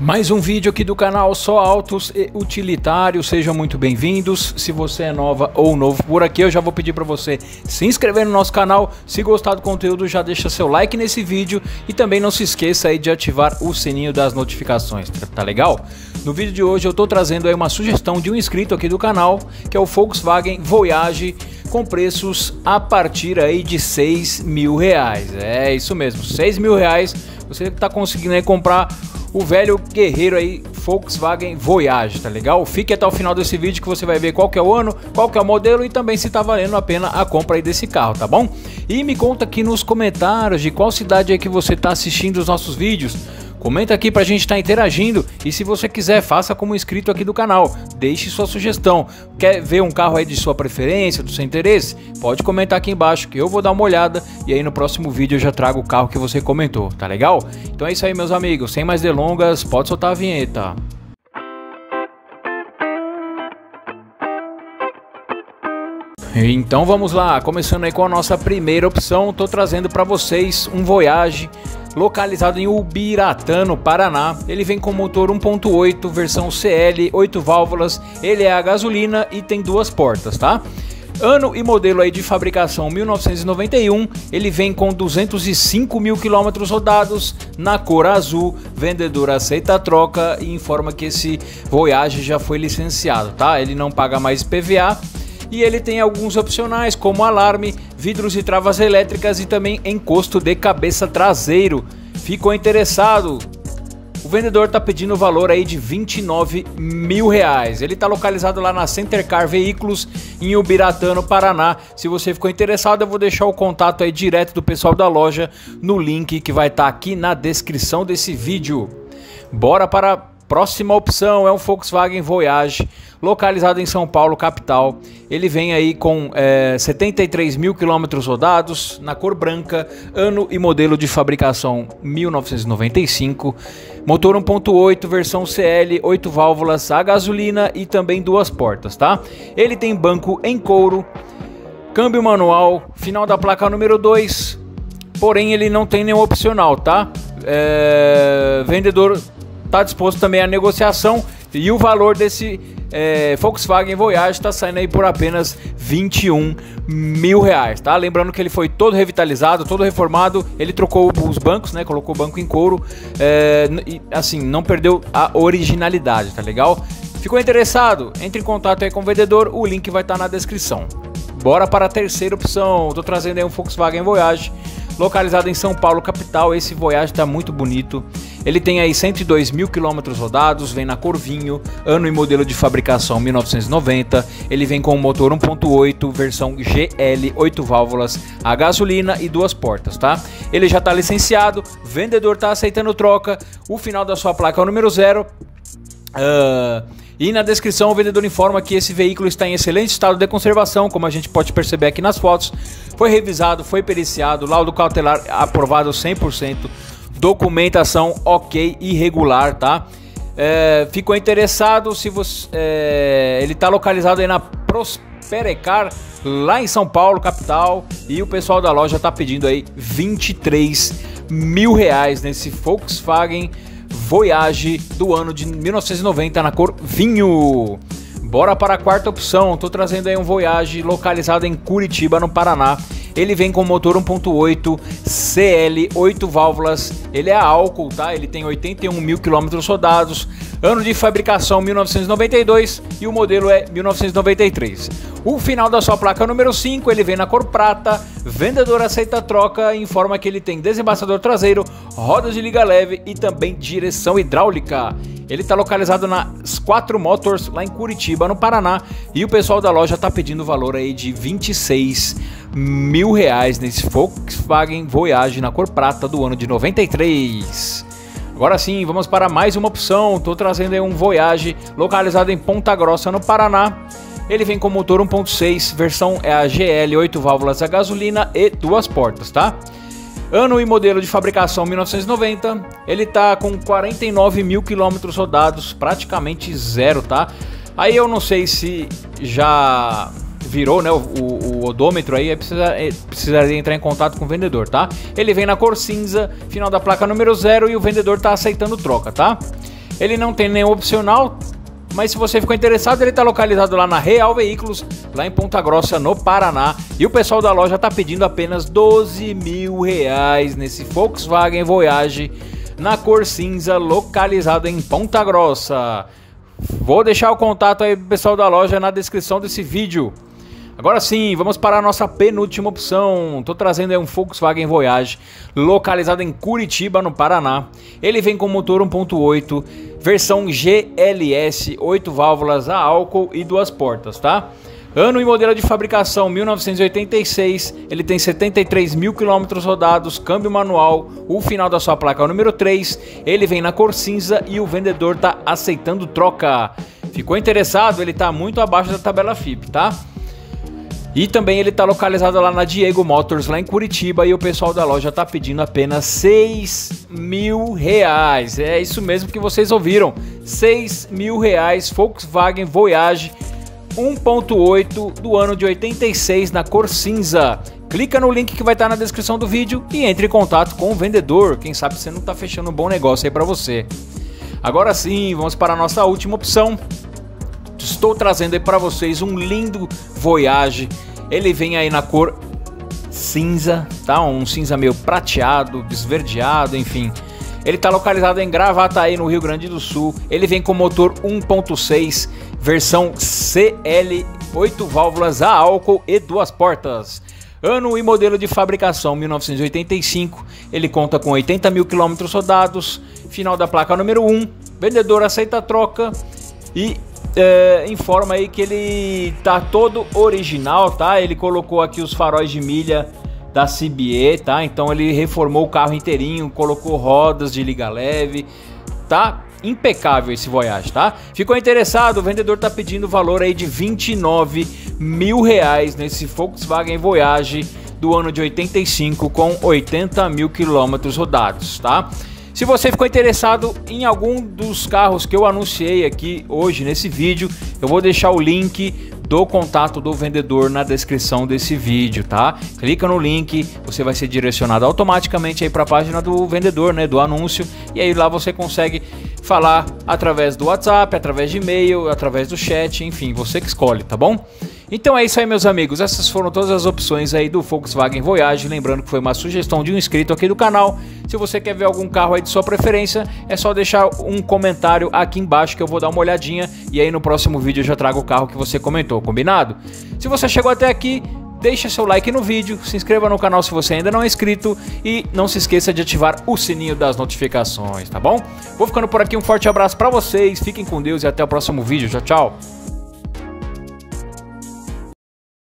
Mais um vídeo aqui do canal Só Autos e Utilitários, sejam muito bem-vindos. Se você é nova ou novo por aqui, eu já vou pedir para você se inscrever no nosso canal. Se gostar do conteúdo, já deixa seu like nesse vídeo e também não se esqueça aí de ativar o sininho das notificações, tá, legal? No vídeo de hoje eu estou trazendo aí uma sugestão de um inscrito aqui do canal, que é o Volkswagen Voyage com preços a partir aí de 6 mil reais. É isso mesmo, 6 mil reais você está conseguindo aí comprar o velho guerreiro aí Volkswagen Voyage, tá legal? Fique até o final desse vídeo que você vai ver qual que é o ano, qual que é o modelo e também se tá valendo a pena a compra aí desse carro, tá bom? E me conta aqui nos comentários de qual cidade é que você tá assistindo os nossos vídeos. Comenta aqui pra gente estar tá interagindo e se você quiser, faça como inscrito aqui do canal. Deixe sua sugestão. Quer ver um carro aí de sua preferência, do seu interesse? Pode comentar aqui embaixo que eu vou dar uma olhada e aí no próximo vídeo eu já trago o carro que você comentou, tá legal? Então é isso aí, meus amigos. Sem mais delongas, pode soltar a vinheta. Então vamos lá, começando aí com a nossa primeira opção, tô trazendo para vocês um Voyage localizado em Ubiratã, no Paraná. Ele vem com motor 1.8, versão CL, 8 válvulas, ele é a gasolina e tem duas portas, tá? Ano e modelo aí de fabricação 1991, ele vem com 205 mil quilômetros rodados na cor azul. Vendedor aceita a troca e informa que esse Voyage já foi licenciado, tá? Ele não paga mais PVA e ele tem alguns opcionais como alarme, vidros e travas elétricas e também encosto de cabeça traseiro. Ficou interessado? O vendedor está pedindo o valor aí de 29 mil reais. Ele está localizado lá na Center Car Veículos em Ubiratã, no Paraná. Se você ficou interessado, eu vou deixar o contato aí direto do pessoal da loja no link que vai estar tá aqui na descrição desse vídeo. Bora para próxima opção, é um Volkswagen Voyage localizado em São Paulo, capital. Ele vem aí com é, 73 mil quilômetros rodados, na cor branca, ano e modelo de fabricação 1995, motor 1.8, versão CL, 8 válvulas, a gasolina e também duas portas, tá? Ele tem banco em couro, câmbio manual, final da placa número 2, porém ele não tem nenhum opcional, tá? É, vendedor está disposto também à negociação e o valor desse é, Volkswagen Voyage está saindo aí por apenas 21 mil reais, tá? Lembrando que ele foi todo revitalizado, todo reformado, ele trocou os bancos, né? Colocou o banco em couro, é, e, assim, não perdeu a originalidade, tá legal? Ficou interessado? Entre em contato aí com o vendedor, o link vai estar tá na descrição. Bora para a terceira opção, tô trazendo aí um Volkswagen Voyage localizado em São Paulo, capital. Esse Voyage está muito bonito. Ele tem aí 102 mil quilômetros rodados, vem na cor vinho, ano e modelo de fabricação 1990. Ele vem com um motor 1.8, versão GL, 8 válvulas, a gasolina e duas portas, tá? Ele já está licenciado, vendedor está aceitando troca, o final da sua placa é o número 0. Uh, e na descrição o vendedor informa que esse veículo está em excelente estado de conservação, como a gente pode perceber aqui nas fotos. Foi revisado, foi periciado, laudo cautelar aprovado 100%, documentação ok e regular, tá? É, ficou interessado se você é, ele está localizado aí na Prosperecar lá em São Paulo capital e o pessoal da loja está pedindo aí 23 mil reais nesse Volkswagen Voyage do ano de 1990 na cor vinho. Bora para a quarta opção, tô trazendo aí um Voyage localizado em Curitiba, no Paraná. Ele vem com motor 1.8 CL, 8 válvulas, ele é álcool, tá? Ele tem 81 mil quilômetros rodados, ano de fabricação 1992 e o modelo é 1993. O final da sua placa número 5, ele vem na cor prata, vendedor aceita troca e informa que ele tem desembaçador traseiro, rodas de liga leve e também direção hidráulica. Ele está localizado nas 4 Motors, lá em Curitiba, no Paraná, e o pessoal da loja está pedindo o valor aí de 26 mil reais nesse Volkswagen Voyage na cor prata do ano de 93. Agora sim, vamos para mais uma opção. Estou trazendo aí um Voyage localizado em Ponta Grossa, no Paraná. Ele vem com motor 1.6, versão é a GL, 8 válvulas a gasolina e duas portas, tá? Ano e modelo de fabricação 1990. Ele tá com 49 mil quilômetros rodados, praticamente zero, tá? Aí eu não sei se já virou né, o, o, odômetro aí, precisa, é, precisaria entrar em contato com o vendedor, tá? Ele vem na cor cinza, final da placa número zero e o vendedor tá aceitando troca, tá? Ele não tem nenhum opcional, mas se você ficou interessado, ele está localizado lá na Real Veículos, lá em Ponta Grossa, no Paraná. E o pessoal da loja está pedindo apenas 12 mil reais nesse Volkswagen Voyage na cor cinza, localizado em Ponta Grossa. Vou deixar o contato aí pro pessoal da loja na descrição desse vídeo. Agora sim, vamos para a nossa penúltima opção. Estou trazendo aí um Volkswagen Voyage, localizado em Curitiba, no Paraná. Ele vem com motor 1.8, versão GLS, 8 válvulas a álcool e duas portas, tá? Ano e modelo de fabricação 1986, ele tem 73 mil quilômetros rodados, câmbio manual, o final da sua placa é o número 3, ele vem na cor cinza e o vendedor está aceitando troca. Ficou interessado? Ele está muito abaixo da tabela FIP, tá? E também ele está localizado lá na Diego Motors, lá em Curitiba, e o pessoal da loja está pedindo apenas 6 mil reais. É isso mesmo que vocês ouviram, 6 mil reais, Volkswagen Voyage 1.8 do ano de 86 na cor cinza. Clica no link que vai estar tá na descrição do vídeo e entre em contato com o vendedor. Quem sabe você não está fechando um bom negócio aí para você. Agora sim, vamos para a nossa última opção. Estou trazendo aí para vocês um lindo Voyage ele vem aí na cor cinza, tá? Um cinza meio prateado, esverdeado, enfim. Ele está localizado em Gravataí, no Rio Grande do Sul. Ele vem com motor 1.6, versão CL, 8 válvulas a álcool e duas portas. Ano e modelo de fabricação 1985. Ele conta com 80 mil quilômetros rodados. Final da placa número 1. Vendedor aceita a troca. E é, informa aí que ele tá todo original, tá? Ele colocou aqui os faróis de milha da CBE, tá? Então ele reformou o carro inteirinho, colocou rodas de liga leve, tá? Impecável esse Voyage, tá? Ficou interessado? O vendedor tá pedindo o valor aí de 29 mil reais nesse Volkswagen Voyage do ano de 85 com 80 mil quilômetros rodados, tá? Se você ficou interessado em algum dos carros que eu anunciei aqui hoje nesse vídeo, eu vou deixar o link do contato do vendedor na descrição desse vídeo, tá? Clica no link, você vai ser direcionado automaticamente aí para a página do vendedor, né, do anúncio, e aí lá você consegue falar através do WhatsApp, através de e-mail, através do chat, enfim, você que escolhe, tá bom? Então é isso aí, meus amigos. Essas foram todas as opções aí do Volkswagen Voyage. Lembrando que foi uma sugestão de um inscrito aqui do canal. Se você quer ver algum carro aí de sua preferência, é só deixar um comentário aqui embaixo que eu vou dar uma olhadinha. E aí no próximo vídeo eu já trago o carro que você comentou, combinado? Se você chegou até aqui, deixa seu like no vídeo, se inscreva no canal se você ainda não é inscrito e não se esqueça de ativar o sininho das notificações, tá bom? Vou ficando por aqui, um forte abraço para vocês, fiquem com Deus e até o próximo vídeo. Tchau, tchau!